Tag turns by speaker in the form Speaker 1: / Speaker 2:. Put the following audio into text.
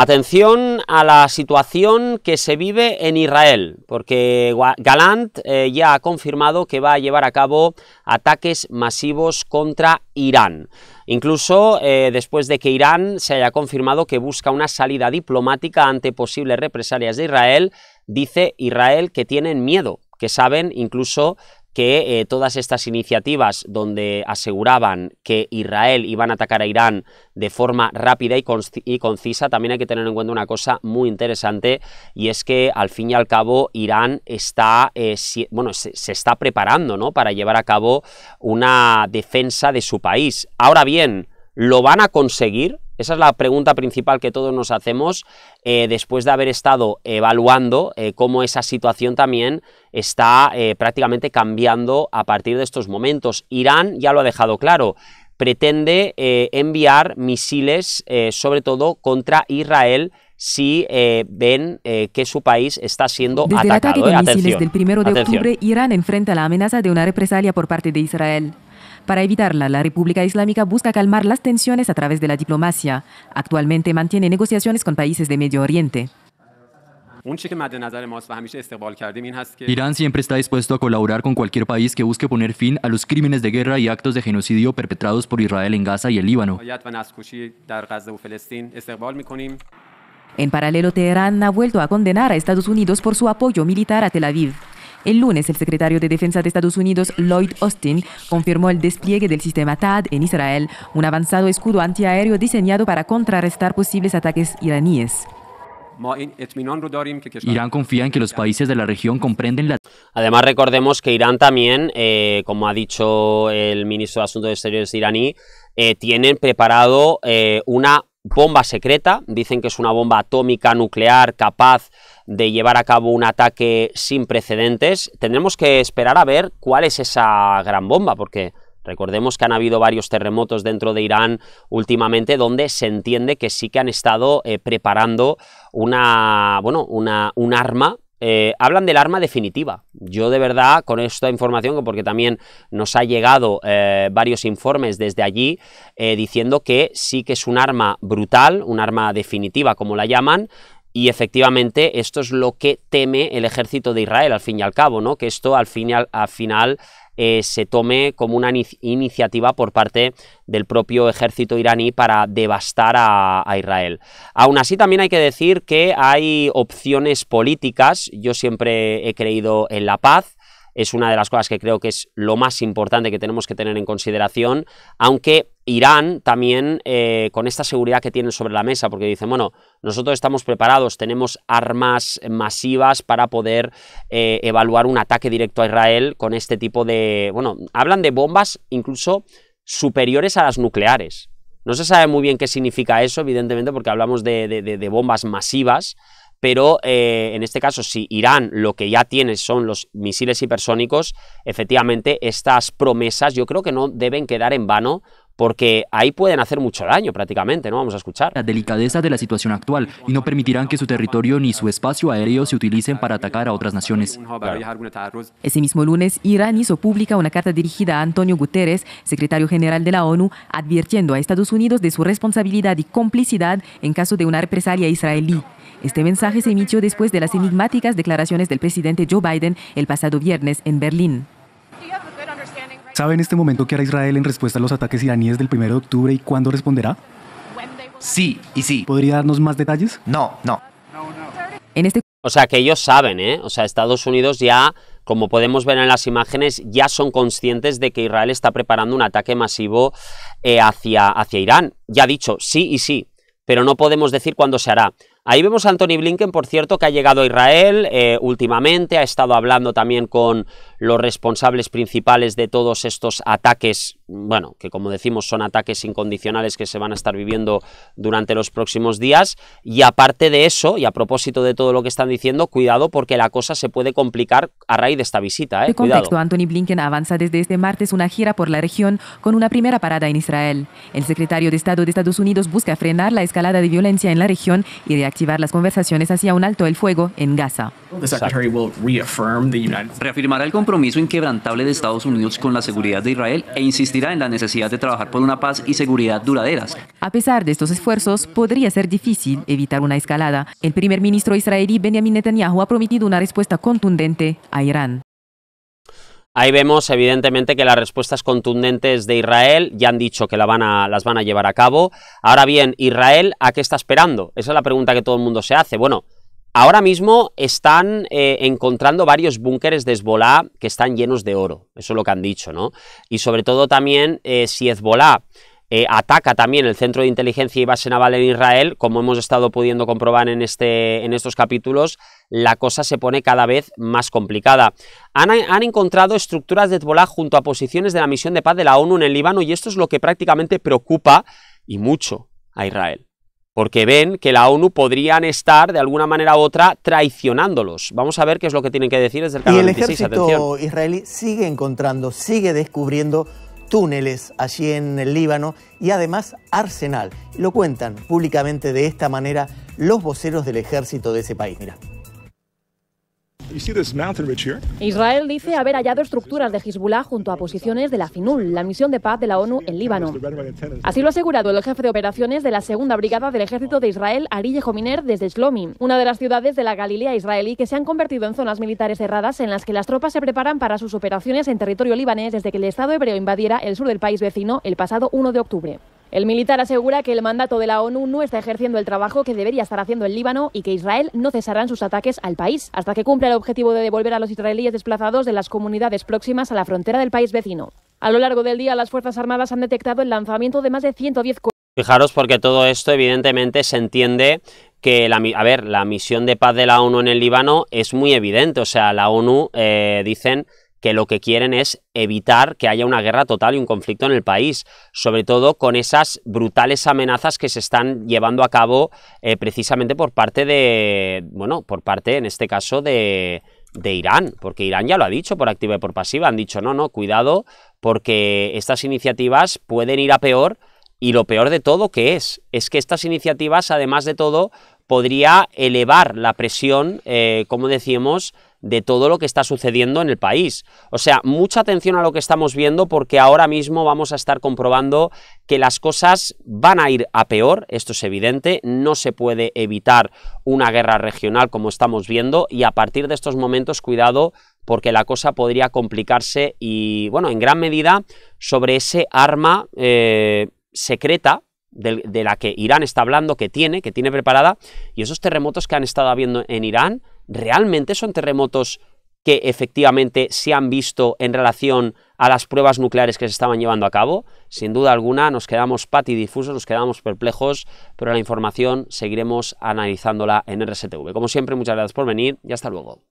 Speaker 1: Atención a la situación que se vive en Israel, porque Galant eh, ya ha confirmado que va a llevar a cabo ataques masivos contra Irán. Incluso eh, después de que Irán se haya confirmado que busca una salida diplomática ante posibles represalias de Israel, dice Israel que tienen miedo, que saben incluso que eh, todas estas iniciativas donde aseguraban que Israel iban a atacar a Irán de forma rápida y, concisa, también hay que tener en cuenta una cosa muy interesante y es que al fin y al cabo Irán está, eh, bueno, se, se, está preparando ¿no? para llevar a cabo una defensa de su país. Ahora bien, ¿lo van a conseguir? Esa es la pregunta principal que todos nos hacemos eh, después de haber estado evaluando eh, cómo esa situación también está eh, prácticamente cambiando a partir de estos momentos. Irán ya lo ha dejado claro, pretende enviar misiles sobre todo contra Israel si ven que su país está siendo
Speaker 2: Desde
Speaker 1: atacado.
Speaker 2: El ataque con misiles del primero de octubre, Irán enfrenta la amenaza de una represalia por parte de Israel. Para evitarla, la República Islámica busca calmar las tensiones a través de la diplomacia. Actualmente mantiene negociaciones con países de Medio Oriente.
Speaker 3: Irán siempre está dispuesto a colaborar con cualquier país que busque poner fin a los crímenes de guerra y actos de genocidio perpetrados por Israel en Gaza y el Líbano.
Speaker 2: En paralelo, Teherán ha vuelto a condenar a Estados Unidos por su apoyo militar a Tel Aviv. El lunes, el secretario de Defensa de Estados Unidos, Lloyd Austin, confirmó el despliegue del sistema TAD en Israel, un avanzado escudo antiaéreo diseñado para contrarrestar posibles ataques iraníes.
Speaker 3: Irán confía en que los países de la región comprenden la...
Speaker 1: Además, recordemos que Irán también, eh, como ha dicho el ministro de Asuntos Exteriores iraní, eh, tienen preparado eh, una bomba secreta, dicen que es una bomba atómica nuclear capaz de llevar a cabo un ataque sin precedentes. Tendremos que esperar a ver cuál es esa gran bomba, porque recordemos que han habido varios terremotos dentro de Irán últimamente donde se entiende que sí que han estado eh, preparando una, bueno, una, un arma eh, hablan del arma definitiva. Yo de verdad, con esta información, porque también nos ha llegado eh, varios informes desde allí, diciendo que sí que es un arma brutal, un arma definitiva, como la llaman, y efectivamente esto es lo que teme el ejército de Israel al fin y al cabo, ¿no? Que esto al, fin al, final eh, se tome como una iniciativa por parte del propio ejército iraní para devastar a, a, Israel. Aún así también hay que decir que hay opciones políticas, yo siempre he creído en la paz, es una de las cosas que creo que es lo más importante que tenemos que tener en consideración, aunque Irán también, eh, con esta seguridad que tienen sobre la mesa, porque dicen, bueno, nosotros estamos preparados, tenemos armas masivas para poder eh, evaluar un ataque directo a Israel con este tipo de, bueno, hablan de bombas incluso superiores a las nucleares. No se sabe muy bien qué significa eso, evidentemente, porque hablamos de bombas masivas, pero eh, en este caso, si Irán lo que ya tiene son los misiles hipersónicos, efectivamente estas promesas yo creo que no deben quedar en vano porque ahí pueden hacer mucho daño prácticamente, ¿no? Vamos a escuchar.
Speaker 3: La delicadeza de la situación actual y no permitirán que su territorio ni su espacio aéreo se utilicen para atacar a otras naciones.
Speaker 2: Ese mismo lunes, Irán hizo pública una carta dirigida a Antonio Guterres, secretario general de la ONU, advirtiendo a Estados Unidos de su responsabilidad y complicidad en caso de una represalia israelí. Este mensaje se emitió después de las enigmáticas declaraciones del presidente Joe Biden el pasado viernes en Berlín.
Speaker 4: ¿Sabe en este momento qué hará Israel en respuesta a los ataques iraníes del 1 de octubre y cuándo responderá?
Speaker 5: Sí y sí.
Speaker 4: ¿Podría darnos más detalles?
Speaker 5: No, no.
Speaker 1: En este... O sea, que ellos saben, ¿eh? O sea, Estados Unidos ya, como podemos ver en las imágenes, ya son conscientes de que Israel está preparando un ataque masivo eh, hacia, hacia Irán. Ya ha dicho, sí y sí, pero no podemos decir cuándo se hará. Ahí vemos a Anthony Blinken, por cierto, que ha llegado a Israel eh, últimamente, ha estado hablando también con los responsables principales de todos estos ataques, bueno, que como decimos son ataques incondicionales que se van a estar viviendo durante los próximos días, y aparte de eso, y a propósito de todo lo que están diciendo, cuidado porque la cosa se puede complicar a raíz de esta visita. ¿eh?
Speaker 2: En contexto, Anthony Blinken avanza desde este martes una gira por la región con una primera parada en Israel. El secretario de Estado de Estados Unidos busca frenar la escalada de violencia en la región y reactivar las conversaciones hacia un alto el fuego en Gaza.
Speaker 6: Reafirmará el compromiso inquebrantable de Estados Unidos con la seguridad de Israel e insistirá en la necesidad de trabajar por una paz y seguridad duraderas.
Speaker 2: A pesar de estos esfuerzos, podría ser difícil evitar una escalada. El primer ministro israelí Benjamin Netanyahu ha prometido una respuesta contundente a Irán.
Speaker 1: Ahí vemos evidentemente que las respuestas contundentes de Israel ya han dicho que la van a, las van a llevar a cabo. Ahora bien, Israel, ¿a qué está esperando? Esa es la pregunta que todo el mundo se hace. Bueno, ahora mismo están eh, encontrando varios búnkeres de Hezbollah que están llenos de oro. Eso es lo que han dicho, ¿no? Y sobre todo también eh, si Hezbollah eh, ataca también el centro de inteligencia y base naval en Israel, como hemos estado pudiendo comprobar en, este, en estos capítulos, la cosa se pone cada vez más complicada. Han, han, encontrado estructuras de Hezbollah junto a posiciones de la misión de paz de la ONU en el Líbano y esto es lo que prácticamente preocupa y mucho a Israel. Porque ven que la ONU podrían estar de alguna manera u otra traicionándolos. Vamos a ver qué es lo que tienen que decir desde el canal
Speaker 7: Y el
Speaker 1: 26.
Speaker 7: ejército
Speaker 1: Atención.
Speaker 7: israelí sigue encontrando, sigue descubriendo túneles allí en el Líbano y además arsenal. Lo cuentan públicamente de esta manera los voceros del ejército de ese país. Mira.
Speaker 8: Israel dice haber hallado estructuras de Hezbollah junto a posiciones de la FINUL, la misión de paz de la ONU en Líbano. Así lo ha asegurado el jefe de operaciones de la segunda brigada del ejército de Israel, Ari Yehominer, desde Shlomi, una de las ciudades de la Galilea israelí que se han convertido en zonas militares cerradas en las que las tropas se preparan para sus operaciones en territorio libanés desde que el Estado hebreo invadiera el sur del país vecino el pasado 1 de octubre. El militar asegura que el mandato de la ONU no está ejerciendo el trabajo que debería estar haciendo el Líbano y que Israel no cesará en sus ataques al país hasta que cumpla el objetivo de devolver a los israelíes desplazados de las comunidades próximas a la frontera del país vecino. A lo largo del día, las Fuerzas Armadas han detectado el lanzamiento de más de 110
Speaker 1: Fijaros porque todo esto evidentemente se entiende que la, a ver, la misión de paz de la ONU en el Líbano es muy evidente, o sea, la ONU eh, dicen que lo que quieren es evitar que haya una guerra total y un conflicto en el país, sobre todo con esas brutales amenazas que se están llevando a cabo eh, precisamente por parte de, bueno, por parte en este caso de, de Irán, porque Irán ya lo ha dicho por activa y por pasiva, han dicho no, no, cuidado, porque estas iniciativas pueden ir a peor y lo peor de todo que es, es que estas iniciativas, además de todo, podría elevar la presión, eh, como decíamos, de todo lo que está sucediendo en el país. O sea, mucha atención a lo que estamos viendo porque ahora mismo vamos a estar comprobando que las cosas van a ir a peor, esto es evidente, no se puede evitar una guerra regional como estamos viendo y a partir de estos momentos, cuidado, porque la cosa podría complicarse y, bueno, en gran medida sobre ese arma eh, secreta de, de, la que Irán está hablando, que tiene, que tiene preparada, y esos terremotos que han estado habiendo en Irán, ¿realmente son terremotos que efectivamente se han visto en relación a las pruebas nucleares que se estaban llevando a cabo? Sin duda alguna nos quedamos patidifusos, nos quedamos perplejos, pero la información seguiremos analizándola en RSTV. Como siempre, muchas gracias por venir y hasta luego.